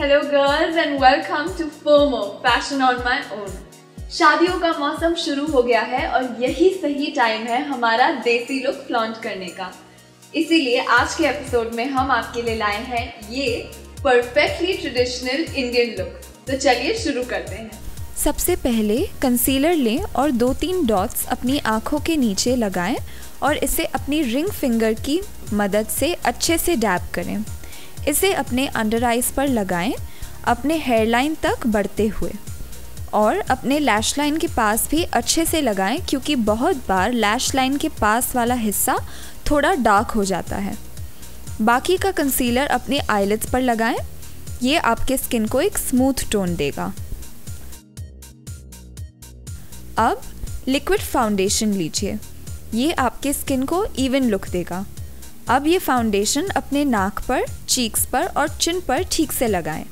Hello girls and welcome to FOMO fashion on my own शादियों का मौसम शुरू हो गया है और यही सही टाइम है हमारा देसी लुक फ्लॉन्ट करने का। इसीलिए आज के एपिसोड में हम आपके लिए लाए हैं ये परफेक्टली ट्रेडिशनल इंडियन लुक तो चलिए शुरू करते हैं। सबसे पहले कंसीलर लें और दो तीन डॉट्स अपनी आँखों के नीचे लगाएँ और इसे अपनी रिंग फिंगर की मदद से अच्छे से डैप करें। इसे अपने अंडर आइज़ पर लगाएँ, अपने हेयरलाइन तक बढ़ते हुए। और अपने लैश लाइन के पास भी अच्छे से लगाएँ, क्योंकि बहुत बार लैश लाइन के पास वाला हिस्सा थोड़ा डार्क हो जाता है। बाकी का कंसीलर अपने आईलेट्स पर लगाएँ, ये आपके स्किन को एक स्मूथ टोन देगा। अब लिक्विड फाउंडेशन लीजिए। ये आपके स्किन को इवन लुक देगा। अब ये फाउंडेशन अपने नाक पर चीक्स पर और चिन पर ठीक से लगाएँ।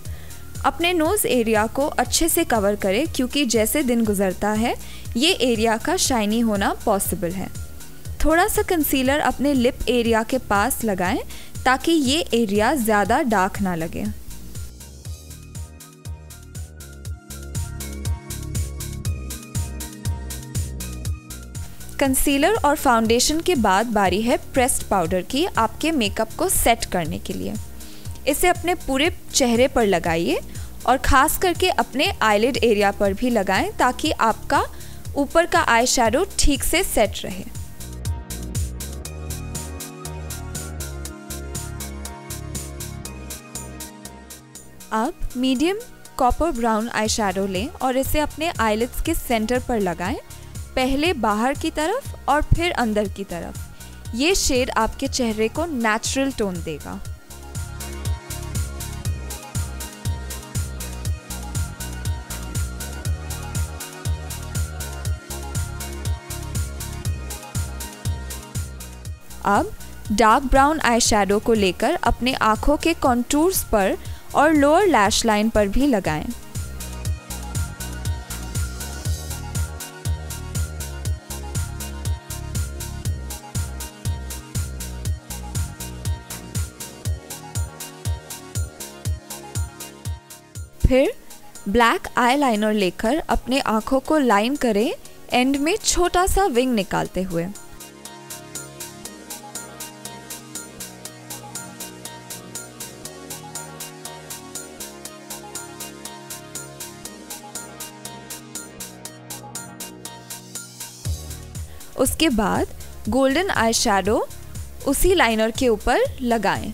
अपने नोज़ एरिया को अच्छे से कवर करें क्योंकि जैसे दिन गुजरता है, ये एरिया का शाइनी होना पॉसिबल है। थोड़ा सा कंसीलर अपने लिप एरिया के पास लगाएँ ताकि ये एरिया ज़्यादा डार्क ना लगे। कंसीलर और फाउंडेशन के बाद बारी है प्रेस्ड पाउडर की आपके मेकअप को सेट करने के लिए। इसे अपने पूरे चेहरे पर लगाइए और ख़ास करके अपने आईलिड एरिया पर भी लगाएँ ताकि आपका ऊपर का आई ठीक से सेट रहे। अब मीडियम कॉपर ब्राउन आई लें और इसे अपने आईलिड्स के सेंटर पर लगाएँ। पहले बाहर की तरफ़ और फिर अंदर की तरफ़ ये शेड आपके चेहरे को नेचुरल टोन देगा अब डार्क ब्राउन आई को लेकर अपने आँखों के कॉन्टूर्स पर और लोअर लैश लाइन पर भी लगाएँ। फिर ब्लैक आई लाइनर लेकर अपने आँखों को लाइन करें, एंड में छोटा सा विंग निकालते हुए। उसके बाद गोल्डन आई उसी लाइनर के ऊपर लगाएँ।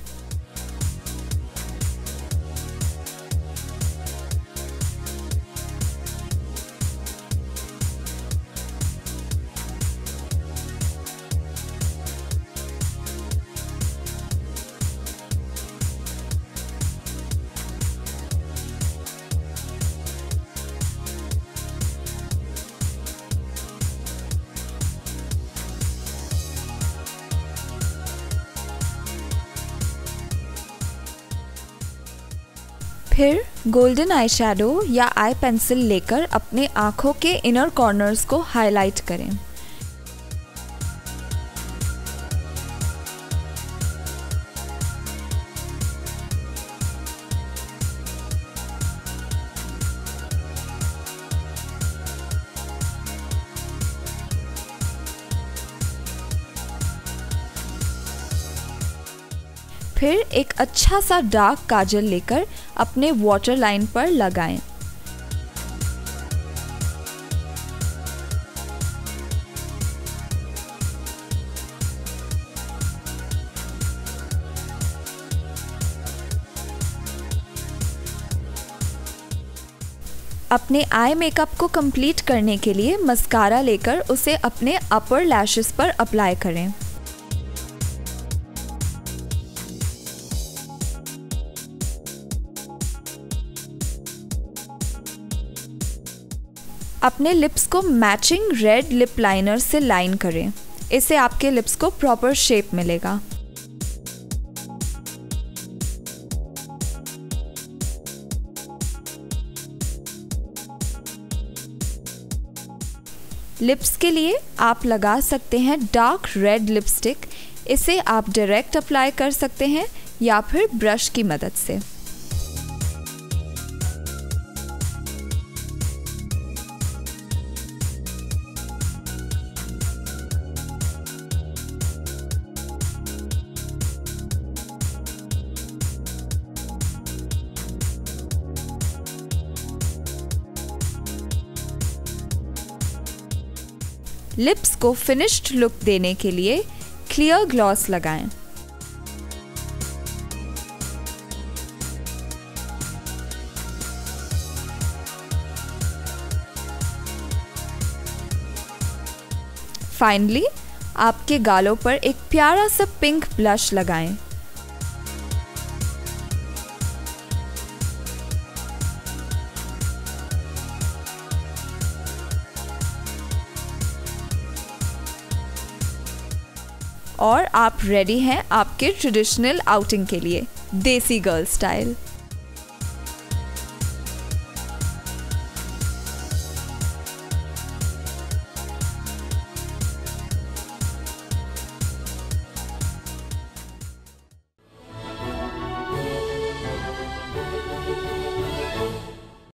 फिर गोल्डन आई या आई पेंसिल लेकर अपने आँखों के इनर कॉर्नर्स को हाईलाइट करें। फिर एक अच्छा सा डार्क काजल लेकर अपने वाटर लाइन पर लगाएँ। अपने आई मेकअप को कंप्लीट करने के लिए मस्कारा लेकर उसे अपने अपर लैशेस पर अप्लाई करें अपने लिप्स को मैचिंग रेड लिप लाइनर से लाइन करें। इससे आपके लिप्स को प्रॉपर शेप मिलेगा। लिप्स के लिए आप लगा सकते हैं डार्क रेड लिपस्टिक इसे आप डायरेक्ट अप्लाई कर सकते हैं या फिर ब्रश की मदद से। लिप्स को फिनिश्ड लुक देने के लिए क्लियर ग्लॉस लगाएँ। फाइनली आपके गालों पर एक प्यारा सा पिंक ब्लश लगाएँ। और आप रेडी हैं आपके ट्रेडिशनल आउटिंग के लिए देसी गर्ल स्टाइल